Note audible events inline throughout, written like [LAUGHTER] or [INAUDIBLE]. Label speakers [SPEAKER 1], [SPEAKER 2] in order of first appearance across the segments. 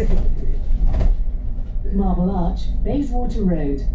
[SPEAKER 1] [LAUGHS] Marble Arch, Bayswater Road.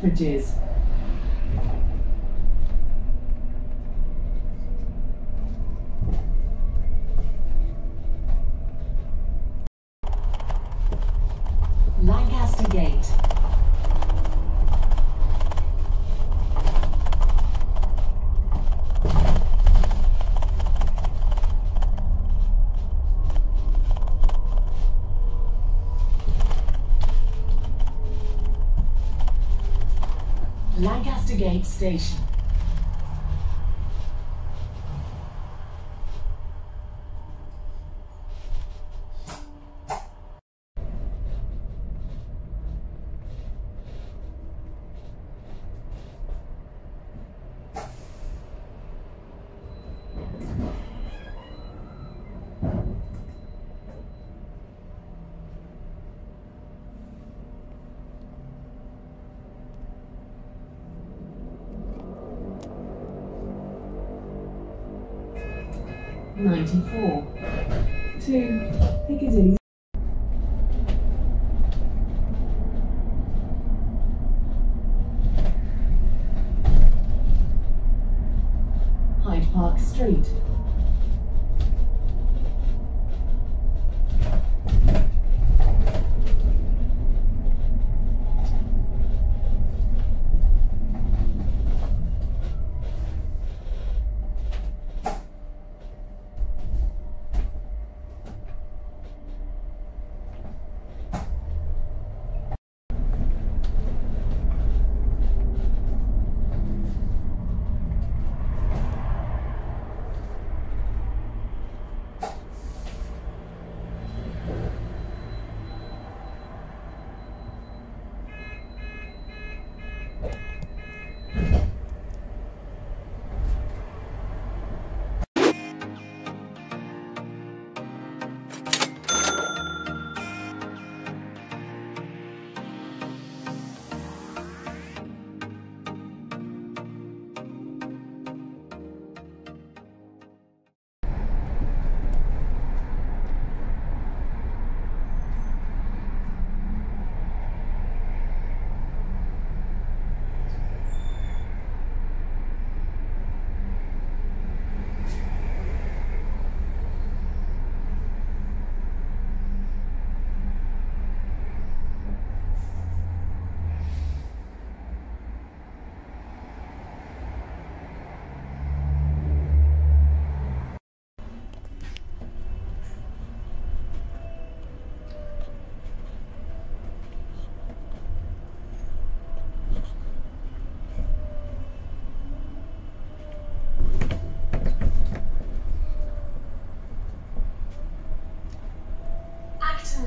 [SPEAKER 1] Selfridges. Station. Street.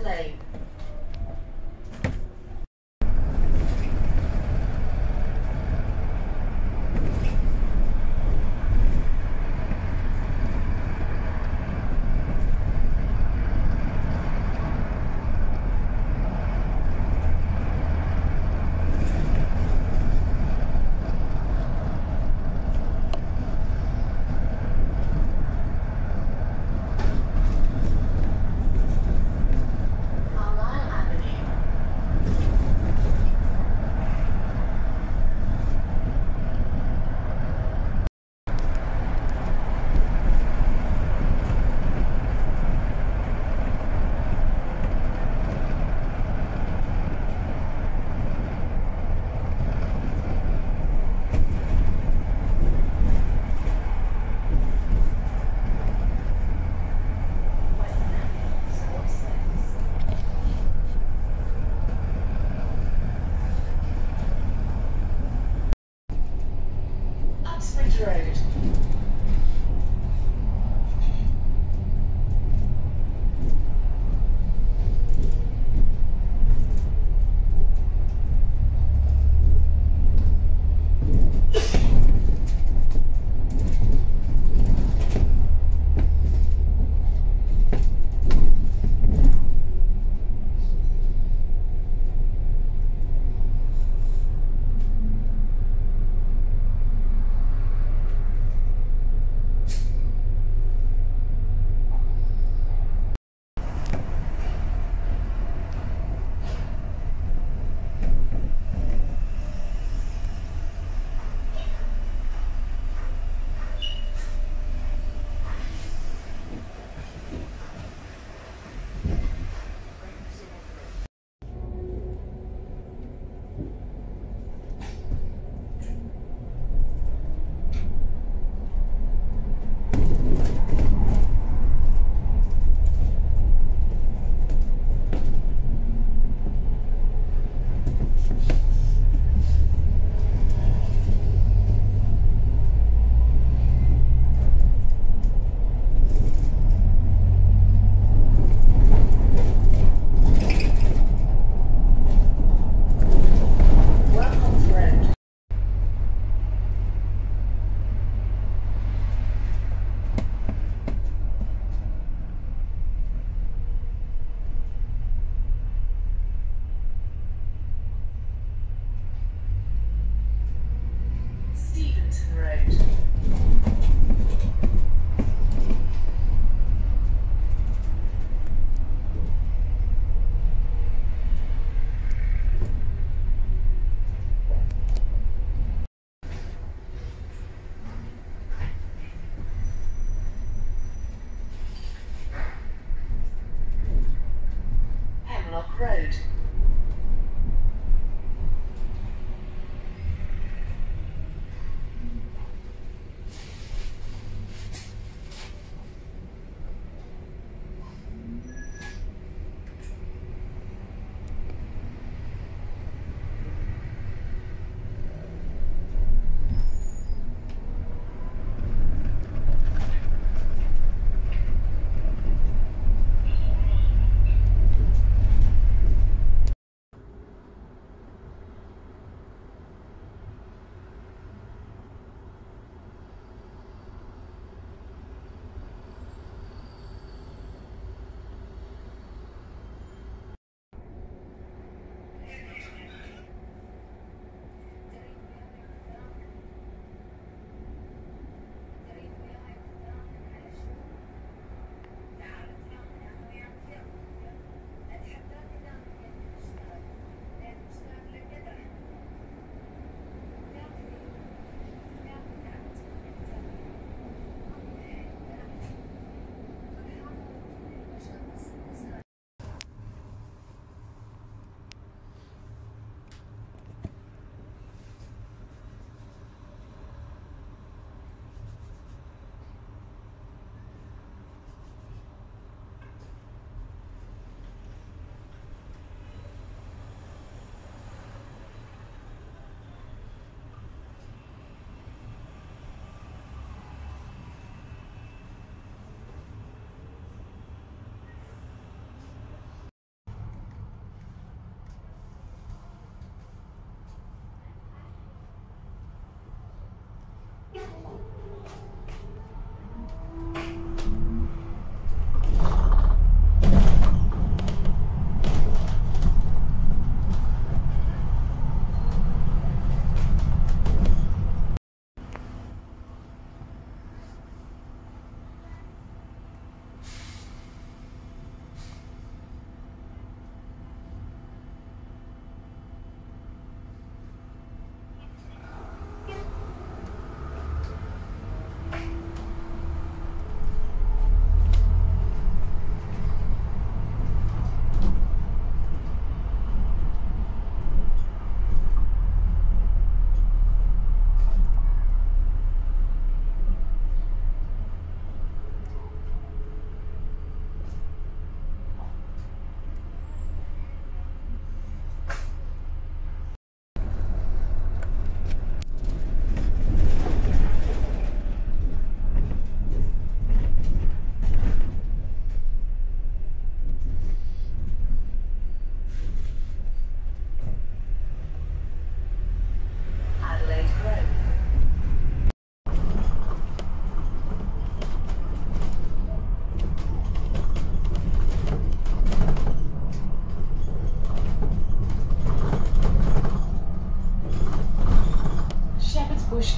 [SPEAKER 1] like Right.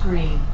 [SPEAKER 1] Green.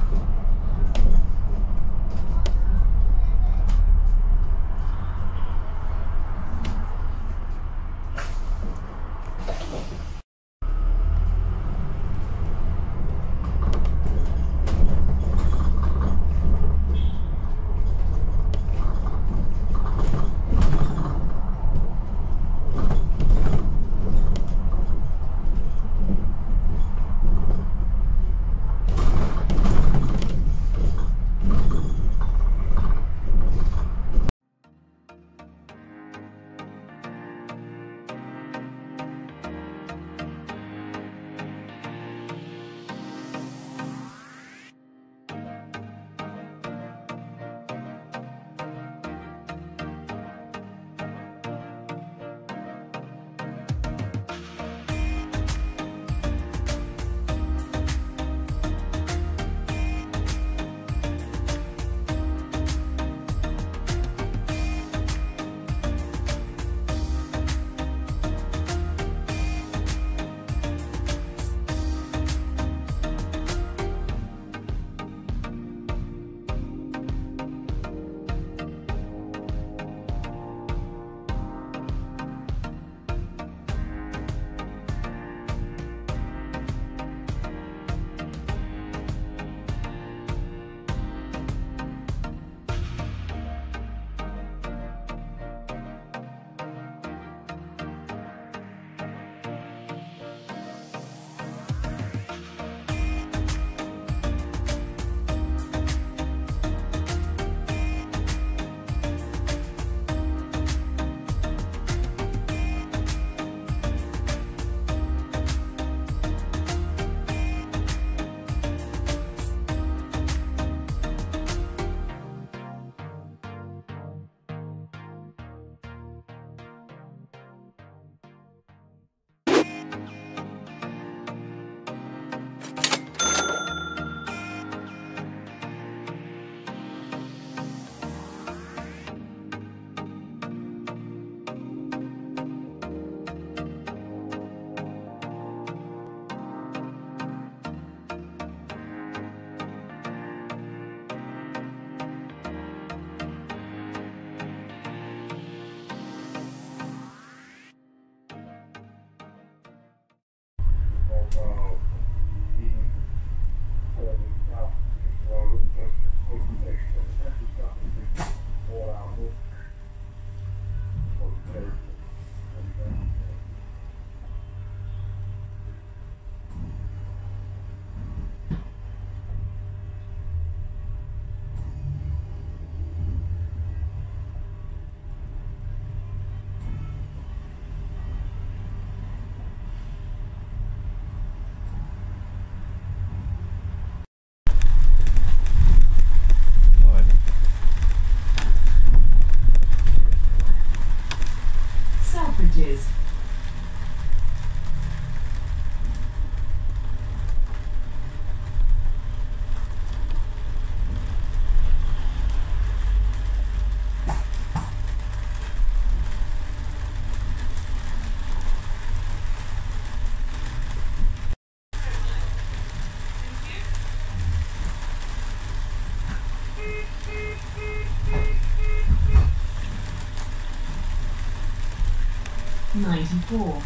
[SPEAKER 1] 1994.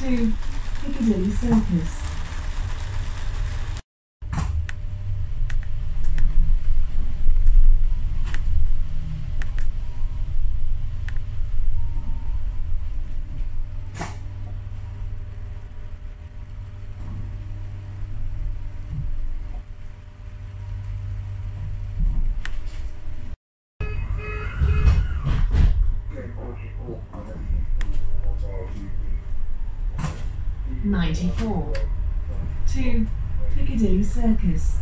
[SPEAKER 1] 2. Piccadilly Circus. Ninety-four. To Piccadilly Circus.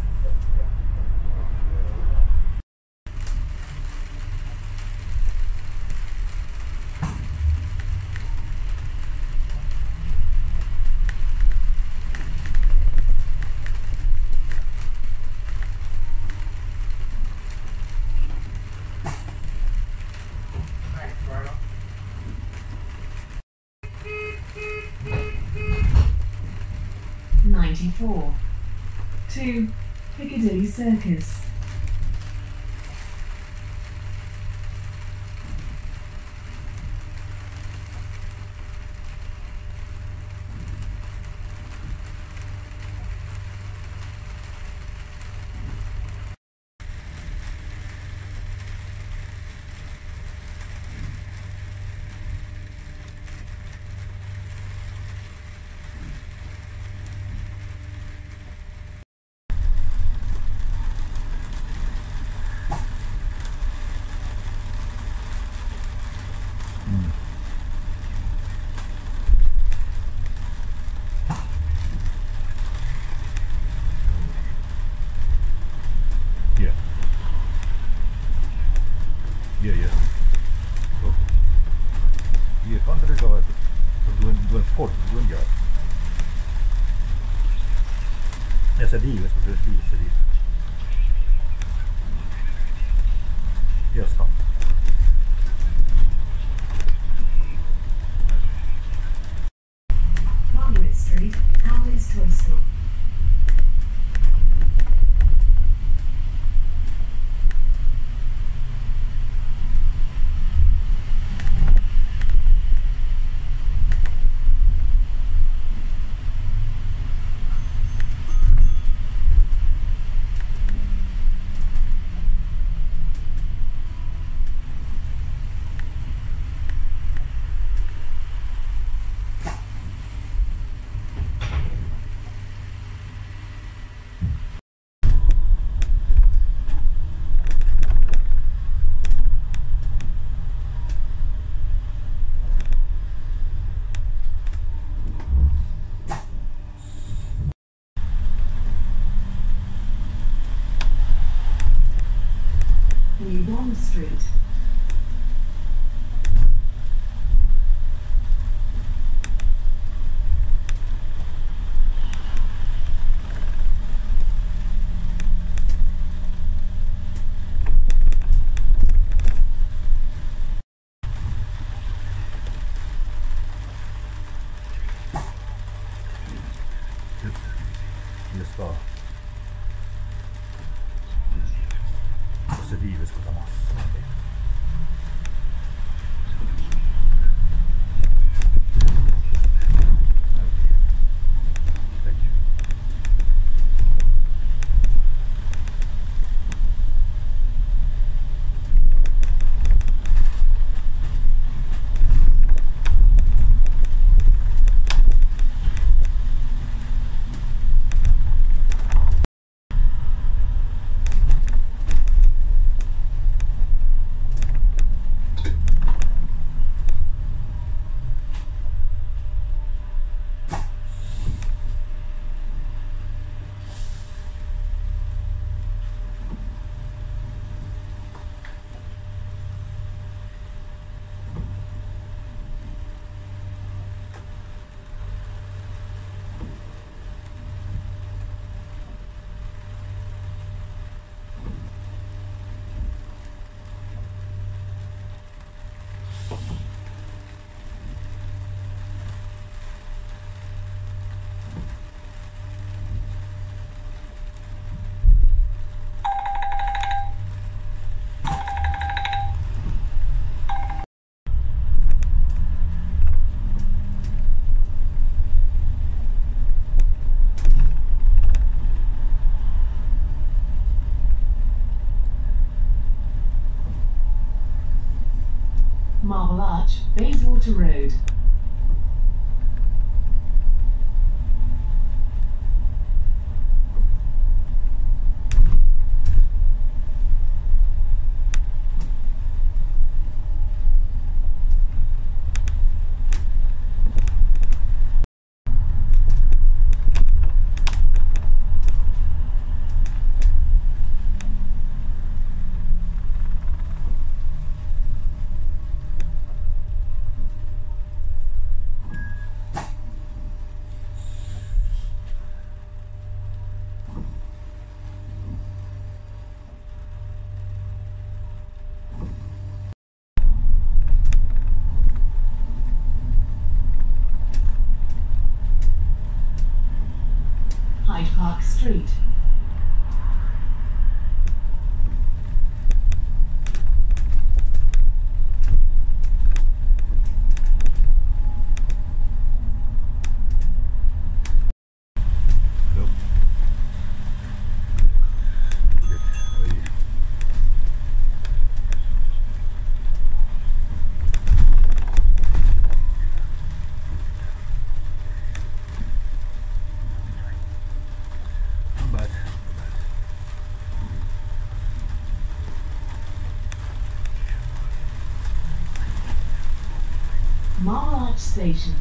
[SPEAKER 2] circus.
[SPEAKER 1] 这第一个出事是你是 Bayswater Road.
[SPEAKER 2] Marble Arch Station.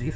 [SPEAKER 1] G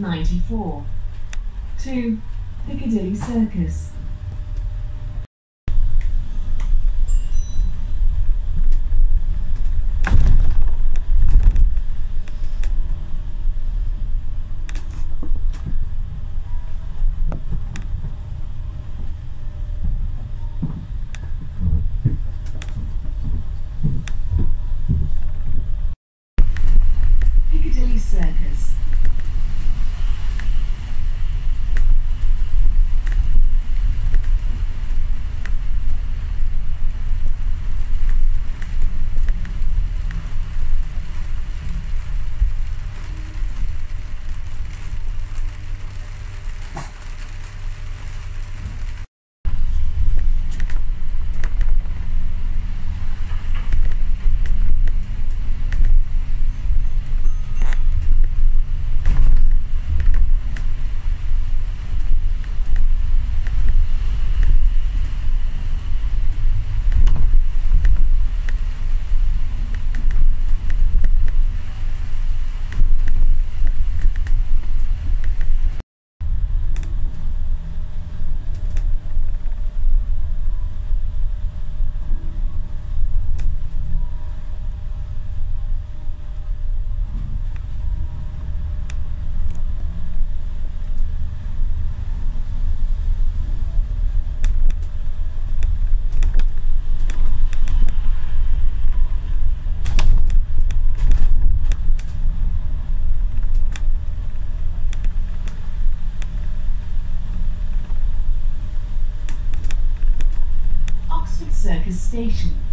[SPEAKER 1] 94. 2. Piccadilly Circus. Station.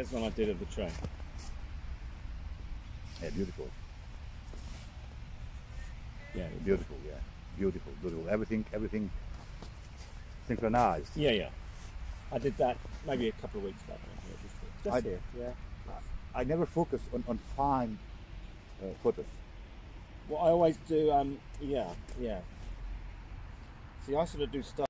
[SPEAKER 3] There's one I did of the train.
[SPEAKER 2] Yeah, beautiful.
[SPEAKER 3] Yeah,
[SPEAKER 2] Beautiful, yeah. Beautiful, beautiful. Everything, everything synchronized.
[SPEAKER 3] yeah, yeah. I did that maybe a couple of weeks back. Just, just
[SPEAKER 2] I-
[SPEAKER 3] here, yeah.
[SPEAKER 2] I never focus on, on fine uh, photos.
[SPEAKER 3] Well, I always do. Um, yeah, yeah. See, I sort of do stuff.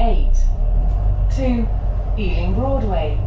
[SPEAKER 1] E8 to Ealing Broadway.